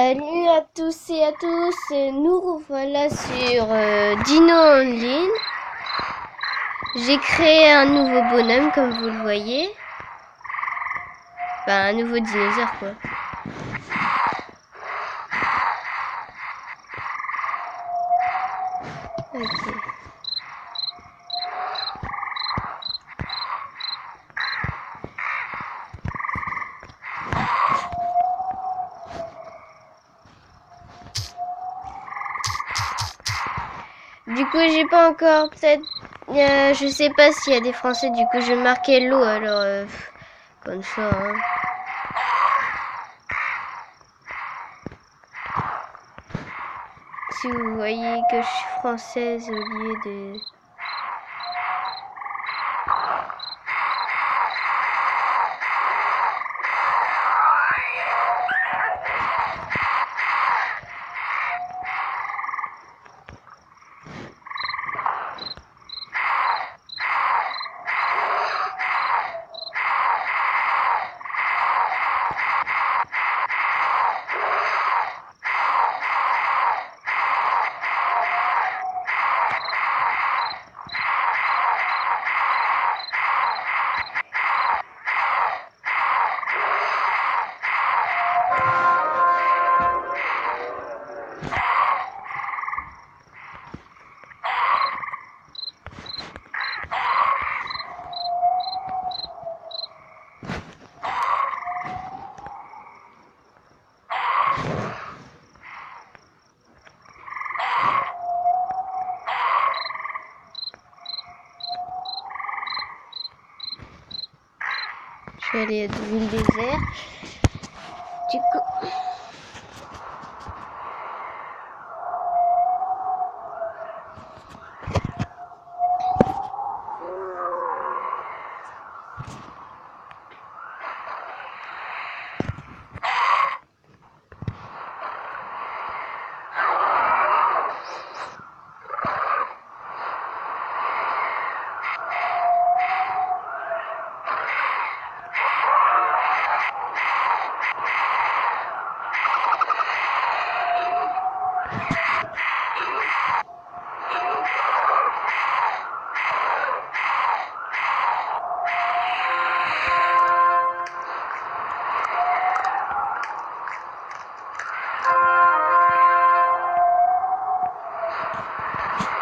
Salut à tous et à tous, nous revoilà sur euh, Dino en ligne. J'ai créé un nouveau bonhomme comme vous le voyez. Enfin un nouveau dinosaure quoi. Du coup, j'ai pas encore peut-être. euh, je sais pas s'il y a des Français. Du coup, je marquer l'eau. Alors, euh, comme ça. hein. Si vous voyez que je suis française au lieu de. Je vais aller dans le désert. Du coup.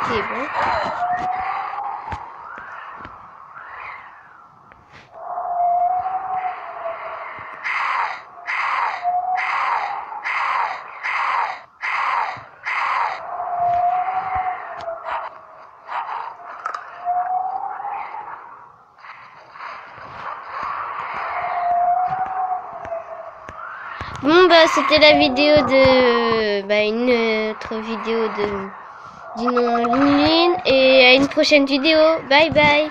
Bon bah c'était la vidéo de bah une autre vidéo de nom en ligne et à une prochaine vidéo. Bye bye.